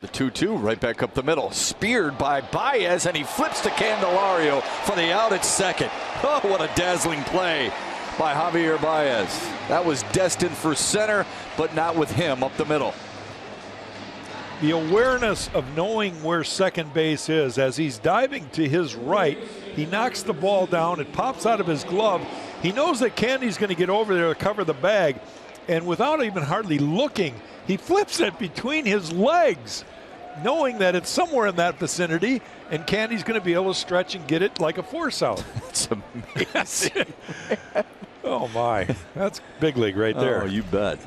The 2-2 right back up the middle. Speared by Baez, and he flips to Candelario for the out at second. Oh, what a dazzling play by Javier Baez. That was destined for center, but not with him up the middle. The awareness of knowing where second base is as he's diving to his right, he knocks the ball down. It pops out of his glove. He knows that Candy's going to get over there to cover the bag, and without even hardly looking, he flips it between his legs, knowing that it's somewhere in that vicinity, and Candy's going to be able to stretch and get it like a force out. It's amazing. oh my, that's big league right oh, there. Oh, you bet.